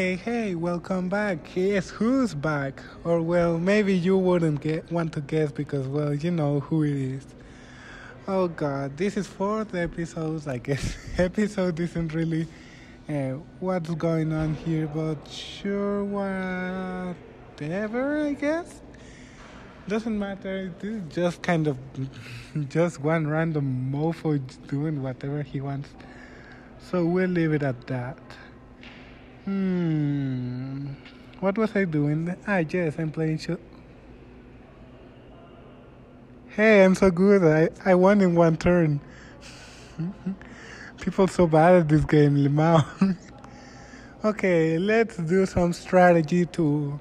hey, hey, welcome back. Yes, who's back? Or, well, maybe you wouldn't get, want to guess because, well, you know who it is. Oh, God, this is fourth episode. I guess episode isn't really uh, what's going on here, but sure, whatever, I guess. Doesn't matter. This is just kind of just one random mofo doing whatever he wants. So we'll leave it at that. Hmm. What was I doing? Ah, yes, I'm playing shoot. Hey, I'm so good. I, I won in one turn. People so bad at this game, Limao. okay, let's do some strategy to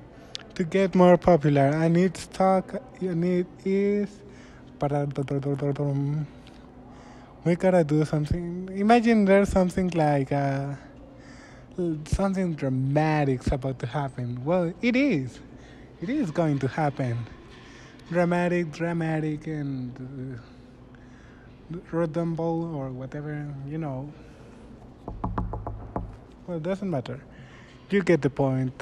to get more popular. I need stock. You need is. We gotta do something. Imagine there's something like. Uh, something dramatic's about to happen. Well, it is. It is going to happen. Dramatic, dramatic, and uh, or whatever, you know. Well, it doesn't matter. You get the point.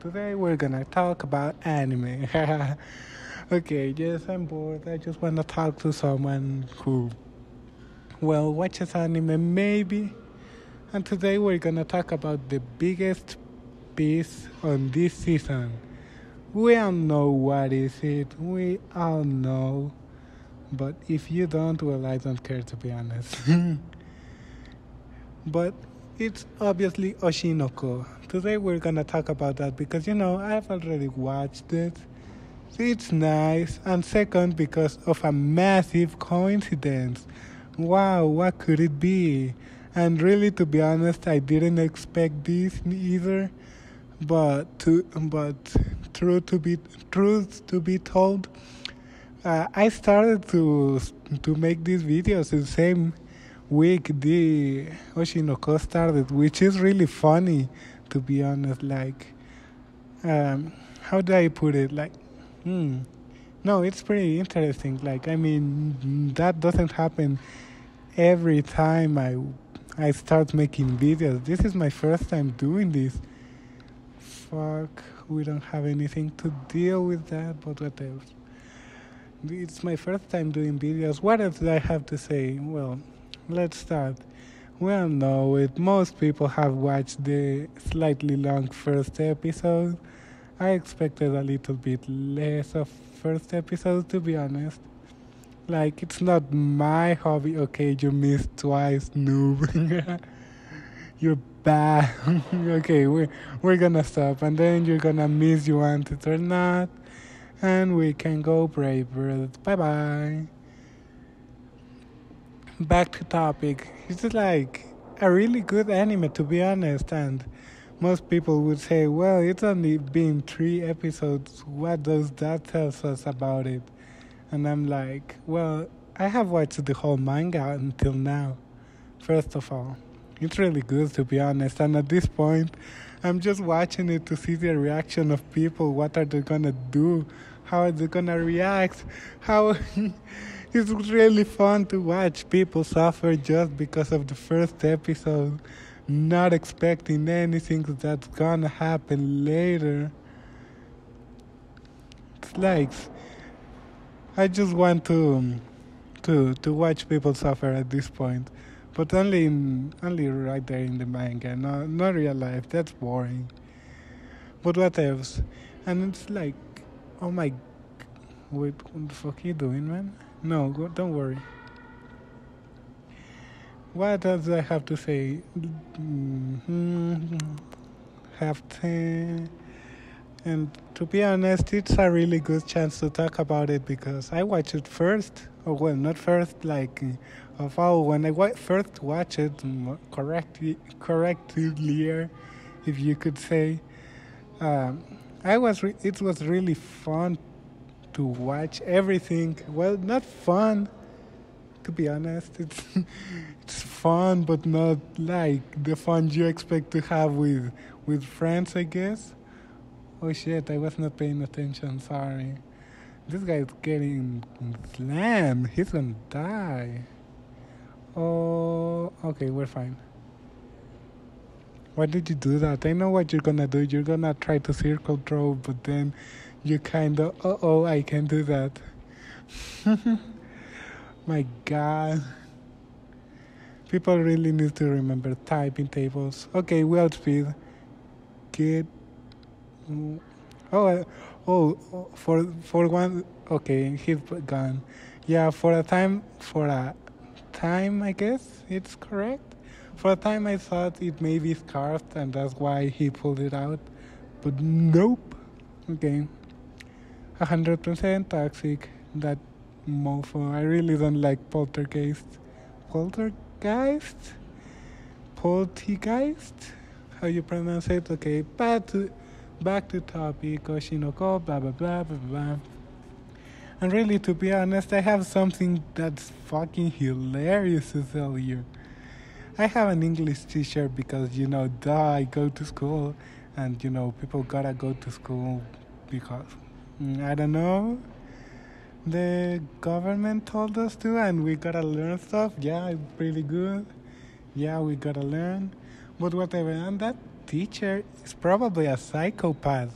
Today we're gonna talk about anime. okay, yes, I'm bored. I just wanna talk to someone who, well, watches anime maybe and today we're gonna talk about the biggest piece on this season. We all know what is it, we all know. But if you don't, well, I don't care to be honest. but it's obviously Oshi no Ko. Today we're gonna talk about that because you know I've already watched it. It's nice, and second, because of a massive coincidence. Wow, what could it be? And really, to be honest, I didn't expect this either. But to but true to be truth to be told, uh, I started to to make these videos the same week the Oshi no Ko started, which is really funny, to be honest. Like, um, how do I put it? Like, hmm. No, it's pretty interesting. Like, I mean, that doesn't happen every time I I start making videos. This is my first time doing this. Fuck, we don't have anything to deal with that, but what else? It's my first time doing videos. What else do I have to say? Well, let's start. Well, know it. Most people have watched the slightly long first episode. I expected a little bit less of first episode, to be honest. Like, it's not my hobby. Okay, you missed twice, noob. you're bad. okay, we're, we're gonna stop. And then you're gonna miss you want it or not. And we can go brave birds. Bye bye. Back to topic. It's like a really good anime, to be honest. And most people would say, well, it's only been three episodes. What does that tell us about it? And I'm like, well, I have watched the whole manga until now, first of all. It's really good, to be honest. And at this point, I'm just watching it to see the reaction of people. What are they gonna do? How are they gonna react? How. it's really fun to watch people suffer just because of the first episode, not expecting anything that's gonna happen later. It's like I just want to to to watch people suffer at this point, but only in only right there in the manga, not not real life. That's boring. But what else? And it's like, oh my, wait, what the fuck are you doing, man? No, go, don't worry. What else do I have to say? Mm-hmm. Have ten. And to be honest, it's a really good chance to talk about it because I watched it first. Or well, not first, like of all when I wa- first watched it correctly, correctly, if you could say. Um, I was. Re- it was really fun to watch everything. Well, not fun, to be honest. It's it's fun, but not like the fun you expect to have with with friends, I guess. Oh shit, I was not paying attention, sorry. This guy's getting slammed. He's gonna die. Oh, okay, we're fine. Why did you do that? I know what you're gonna do. You're gonna try to circle throw, but then you kind of, uh oh, I can do that. My God. People really need to remember typing tables. Okay, we outspeed. Get. Oh, uh, oh, for for one. Okay, he's gone. Yeah, for a time, for a time, I guess it's correct. For a time, I thought it may be scarfed, and that's why he pulled it out. But nope. Okay. 100% toxic. That mofo. I really don't like poltergeist. Poltergeist? Poltergeist? How you pronounce it? Okay, but back to topic. Oshi no Ko, blah, blah, blah, blah, blah. And really, to be honest, I have something that's fucking hilarious to tell you. I have an English teacher because, you know, duh, I go to school and, you know, people gotta go to school because, mm, I don't know, the government told us to and we gotta learn stuff. Yeah, pretty good. Yeah, we gotta learn. But whatever, and that teacher is probably a psychopath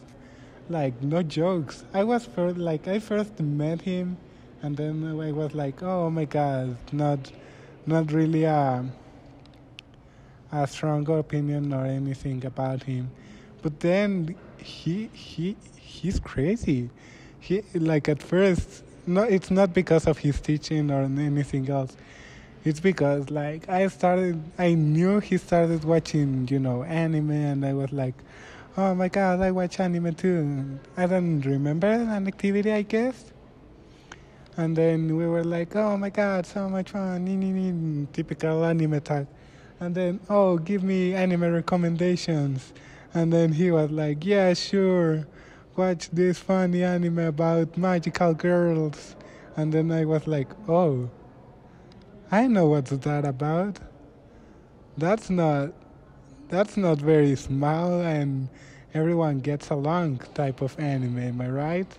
like no jokes. I was first like I first met him, and then I was like, oh my god, not not really a a strong opinion or anything about him, but then he he he's crazy. He like at first no, it's not because of his teaching or anything else. It's because like I started, I knew he started watching, you know, anime, and I was like, Oh my god, I watch anime too. I don't remember an activity, I guess. And then we were like, oh my god, so much fun. Nee, nee, nee. Typical anime talk. And then, oh, give me anime recommendations. And then he was like, yeah, sure. Watch this funny anime about magical girls. And then I was like, oh, I know what's that about. That's not that's not very small and everyone gets along type of anime, am I right?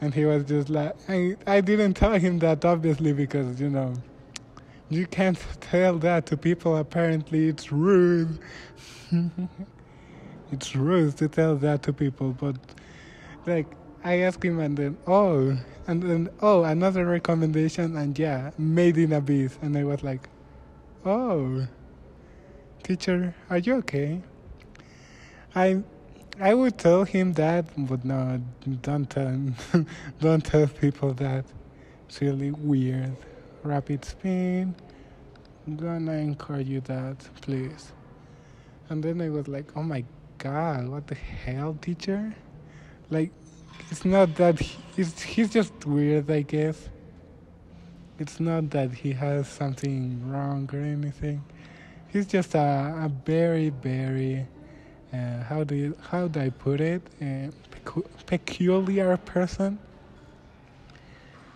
And he was just like, I, I didn't tell him that obviously because, you know, you can't tell that to people. Apparently, it's rude. it's rude to tell that to people, but like, I asked him and then, oh, and then, oh, another recommendation, and yeah, Made in Abyss. And I was like, oh. Teacher, are you okay? I I would tell him that, but no, don't tell don't tell people that. It's really weird. Rapid spin. I'm gonna encourage you that, please. And then I was like, oh my god, what the hell, teacher? Like, it's not that he, it's, he's just weird, I guess. It's not that he has something wrong or anything he's just a, a very very uh, how do you how do I put it uh, pecu- peculiar person.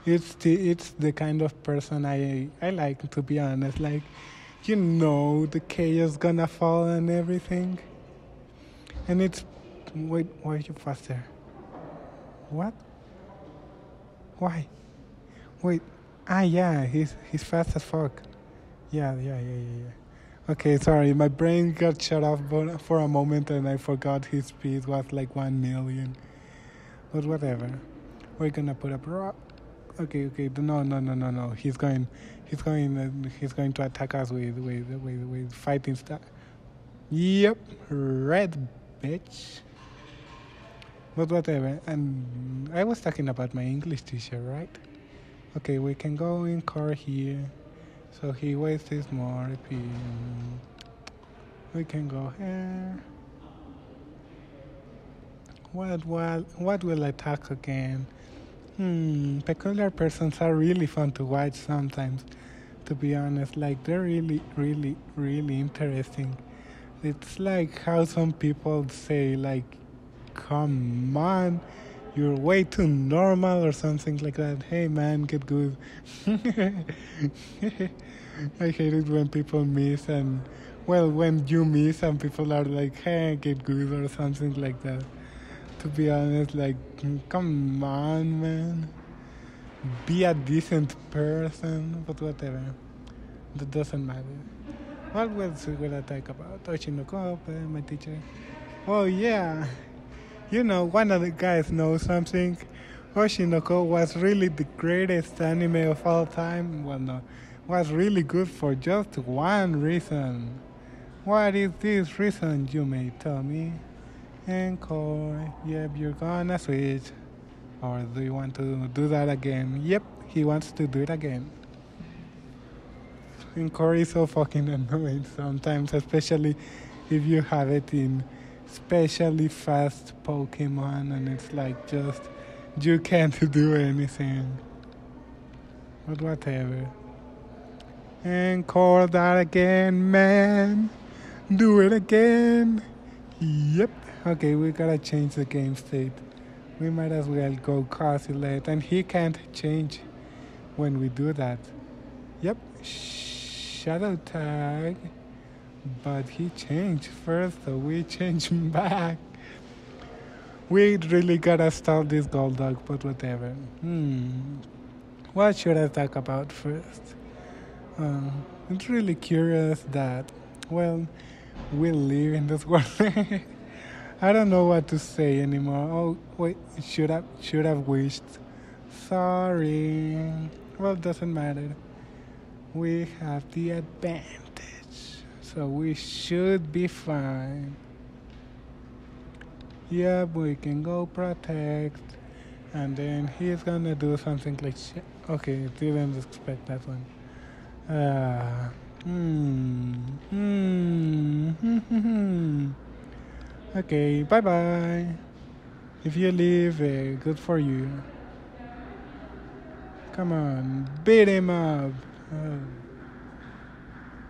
It's the it's the kind of person I I like to be honest. Like you know the chaos is gonna fall and everything, and it's wait why are you faster? What? Why? Wait. Ah yeah, he's he's fast as fuck. Yeah yeah yeah yeah yeah. Okay, sorry, my brain got shut off for a moment and I forgot his speed was like 1 million. But whatever. We're gonna put up rock. Okay, okay, no, no, no, no, no. He's going, he's going, uh, he's going to attack us with, with, with, with fighting stuff. Yep, red bitch. But whatever. And I was talking about my English teacher, right? Okay, we can go Encore here. So he wastes more EP. We can go here. What what what will I talk again? Hmm, peculiar persons are really fun to watch sometimes. To be honest, like they're really, really, really interesting. It's like how some people say, like, "Come on." you're way too normal or something like that. Hey man, get good. I hate it when people miss and well when you miss and people are like, hey, get good or something like that. To be honest, like come on man. Be a decent person, but whatever. That doesn't matter. What else will I talk about? Oh, Oshi no Ko, eh, my teacher. Oh yeah, you know one of the guys knows something. Oshi no Ko was really the greatest anime of all time. Well, no, was really good for just one reason. What is this reason, you may tell me? Encore. Yep, you're gonna switch. Or do you want to do that again? Yep, he wants to do it again. Encore is so fucking annoying sometimes, especially if you have it in especially fast Pokemon and it's like just you can't do anything. But whatever. And call that again, man. Do it again. Yep. Okay, we gotta change the game state. We might as well go late, and he can't change when we do that. Yep. Shadow tag. But he changed first, so we changed him back. We really gotta stop this gold dog, but whatever. Hmm. What should I talk about first? Um, I'm really curious that, well, we live in this world. I don't know what to say anymore. Oh wait, should have should have wished. Sorry. Well, it doesn't matter. We have the advantage, so we should be fine. Yeah, we can go protect, and then he's gonna do something like. Okay, didn't expect that one. Uh, hmm. Hmm. hmm. Okay, bye bye. If you leave, uh, good for you. Come on, beat him up. Uh,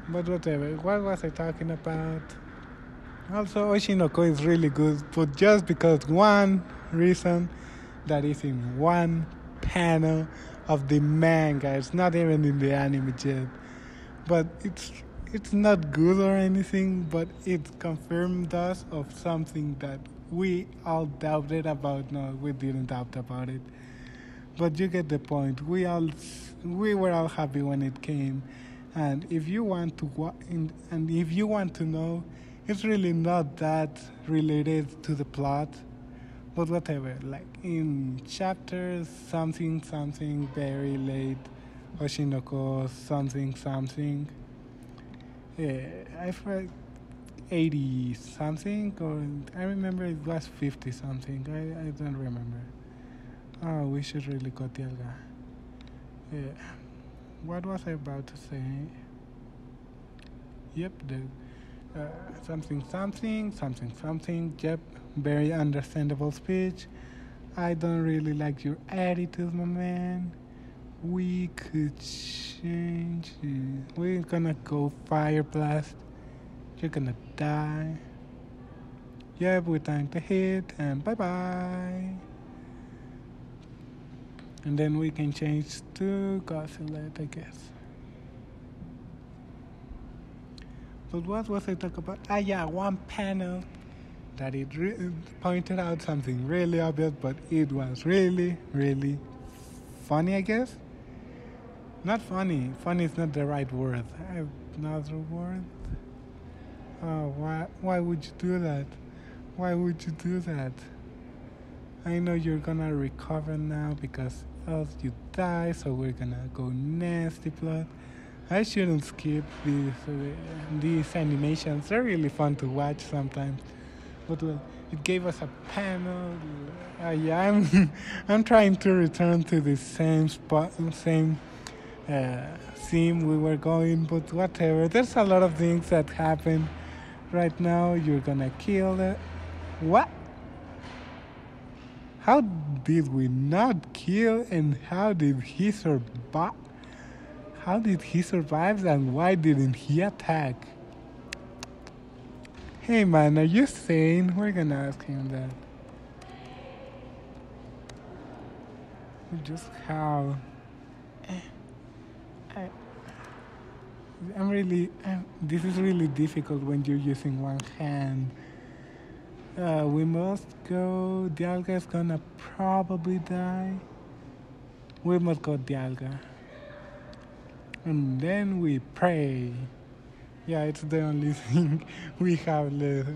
but whatever, what was I talking about? Also, Oshi no Ko is really good, but just because one reason that is in one panel of the manga, it's not even in the anime yet. But it's it's not good or anything, but it confirmed us of something that we all doubted about. No, we didn't doubt about it. But you get the point. We all we were all happy when it came, and if you want to and if you want to know, it's really not that related to the plot, but whatever. Like in chapters something something very late, Oshi no Ko something something yeah, I've read 80 something, or I remember it was 50 something. I, I don't remember. Oh, we should really go Dialga. Yeah. What was I about to say? Yep, the uh, something something something something. Yep, very understandable speech. I don't really like your attitude, my man we could change it. We're gonna go fire blast. You're gonna die. Yeah, we thank the hit and bye bye. And then we can change to Godzilla, I guess. But what was I talking about? Ah, yeah, one panel that it re- pointed out something really obvious, but it was really, really funny, I guess. Not funny. Funny is not the right word. I have another word. Oh, why? Why would you do that? Why would you do that? I know you're gonna recover now because else you die. So we're gonna go nasty plot. I shouldn't skip these uh, these animations. They're really fun to watch sometimes. But well, it gave us a panel. Uh, yeah, I'm I'm trying to return to the same spot, same uh, we were going, but whatever. There's a lot of things that happen right now. You're gonna kill it. What? How did we not kill and how did he survive? How did he survive and why didn't he attack? Hey man, are you sane? We're gonna ask him that. Just how. Eh, I, I'm really, I'm, this is really difficult when you're using one hand. Uh, we must go. Dialga is gonna probably die. We must go Dialga. And then we pray. Yeah, it's the only thing we have left,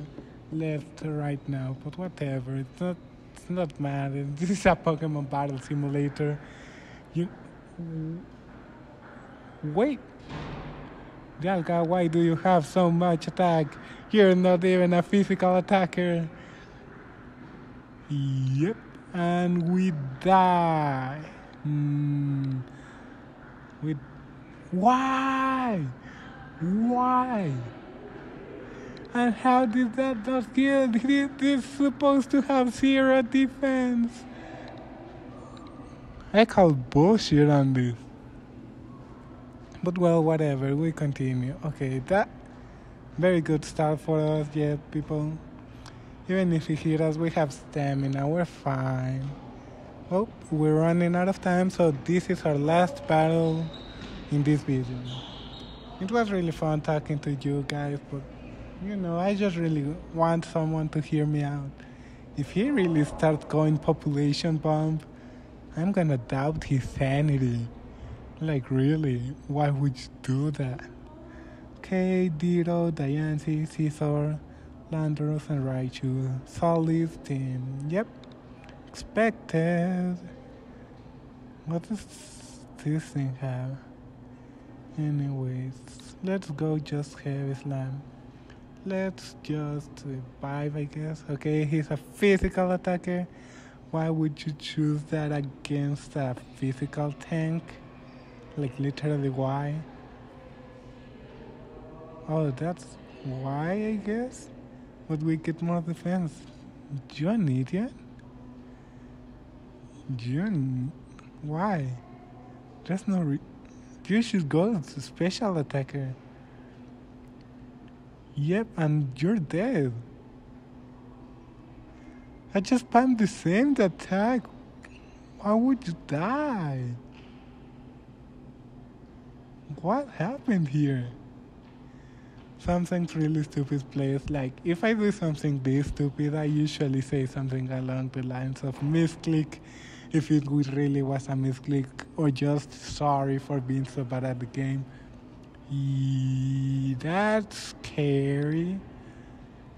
left right now. But whatever, it's not it's not matter. This is a Pokemon battle simulator. You wait. Dialga, why do you have so much attack? You're not even a physical attacker. Yep, and we die. Hmm. We. Why? Why? And how did that not kill? It is supposed to have zero defense. I call bullshit on this. But well, whatever, we continue. Okay, that very good start for us, yeah, people. Even if he hit us, we have stamina, we're fine. Oh, we're running out of time, so this is our last battle in this video. It was really fun talking to you guys, but you know, I just really want someone to hear me out. If he really starts going population bomb, I'm gonna doubt his sanity. Like, really? Why would you do that? Okay, Ditto, Diancie, Scizor, Landorus, and Raichu. Solid team. Yep. Expected. What does this thing have? Anyways, let's go just heavy slam. Let's just survive, I guess. Okay, he's a physical attacker. Why would you choose that against a physical tank? Like literally why? Oh, that's why I guess? But we get more defense. You're an idiot? You're why? There's no re- you should go to special attacker. Yep, and you're dead. I just spammed the same attack. Why would you die? What happened here? Something really stupid plays like if I do something this stupid, I usually say something along the lines of misclick if it really was a misclick or just sorry for being so bad at the game. That's scary.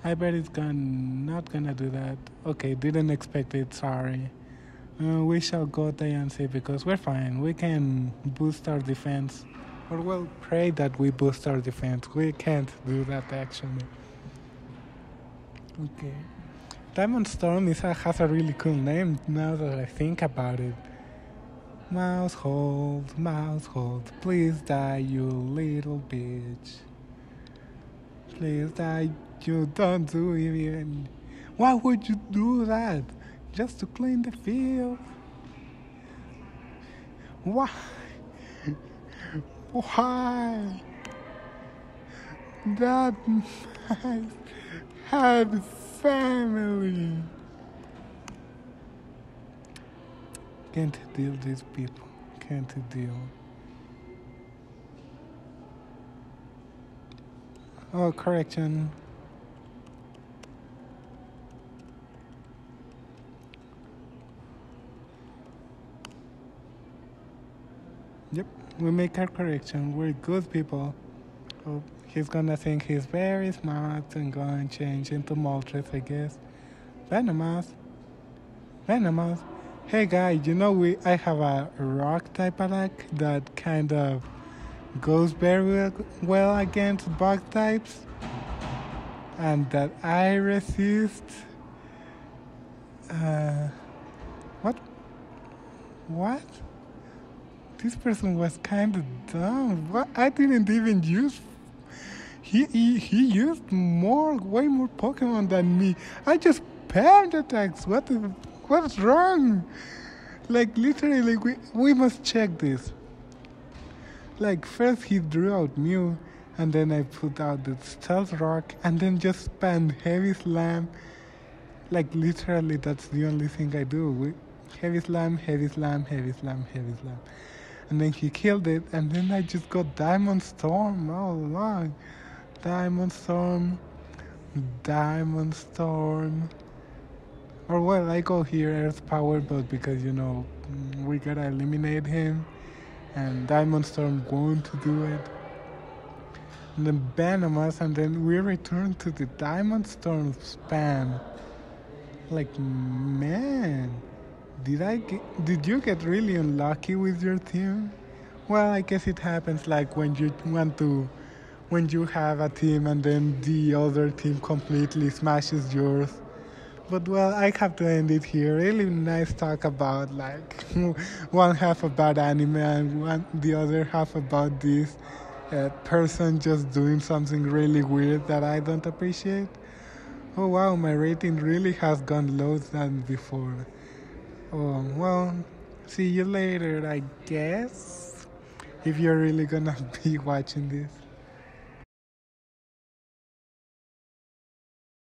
I bet it's gonna not gonna do that. Okay, didn't expect it. Sorry. Uh, we shall go Diancie because we're fine. We can boost our defense. Or we'll pray that we boost our defense. We can't do that actually. Okay. Diamond Storm is a, has a really cool name now that I think about it. Maushold, mouse hold, please die, you little bitch. Please die, you don't do even. Why would you do that? Just to clean the field? Why? Why? That man had family. Can't deal with these people. Can't deal. Oh, correction. Yep, we make our correction. We're good people. Oh, he's gonna think he's very smart and go and change into Moltres, I guess. Venomoth. Venomoth. Hey guy, you know we I have a rock type attack that kind of goes very well against bug types and that I resist. Uh, what? What? This person was kind of dumb. What? I didn't even use. He, he he used more, way more Pokemon than me. I just spammed attacks. What the, what's wrong? Like literally, we we must check this. Like first he drew out Mew, and then I put out the Stealth Rock, and then just spammed Heavy Slam. Like literally, that's the only thing I do. We, heavy Slam, Heavy Slam, Heavy Slam, Heavy Slam. And then he killed it, and then I just got Diamond Storm oh, all along. Diamond Storm, Diamond Storm. Or well, I go here Earth Power, but because you know we gotta eliminate him, and Diamond Storm won't do it. and then Venomoth, and then we return to the diamond storm spam. Like, man, did I get, did you get really unlucky with your team? Well, I guess it happens like when you want to, when you have a team and then the other team completely smashes yours. But well, I have to end it here. Really nice talk about like one half about anime and one the other half about this uh, person just doing something really weird that I don't appreciate. Oh wow, my rating really has gone low than before. Oh well, see you later, I guess. If you're really gonna be watching this.